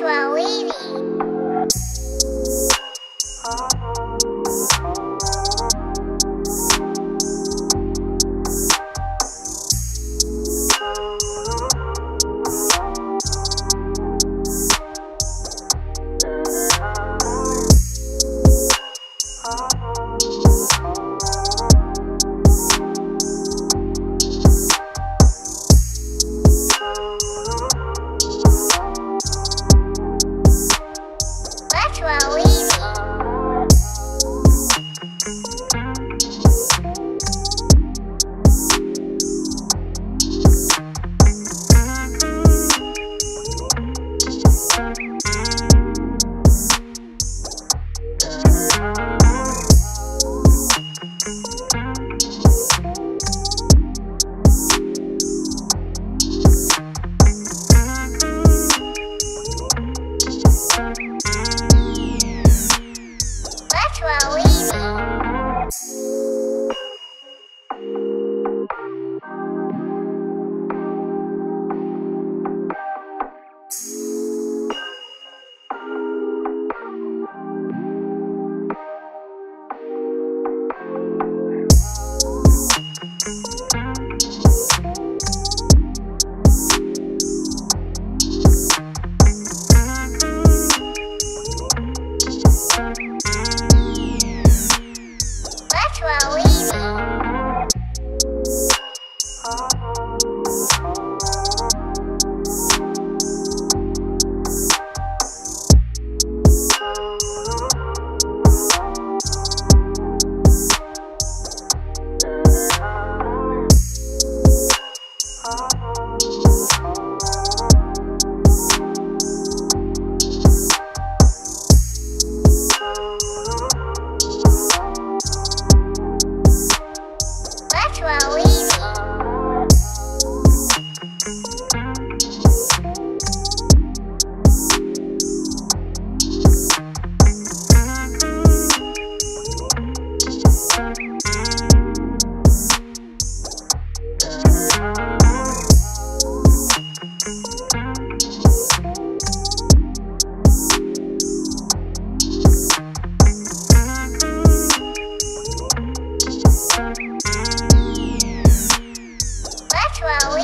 That's what. Chloe. to our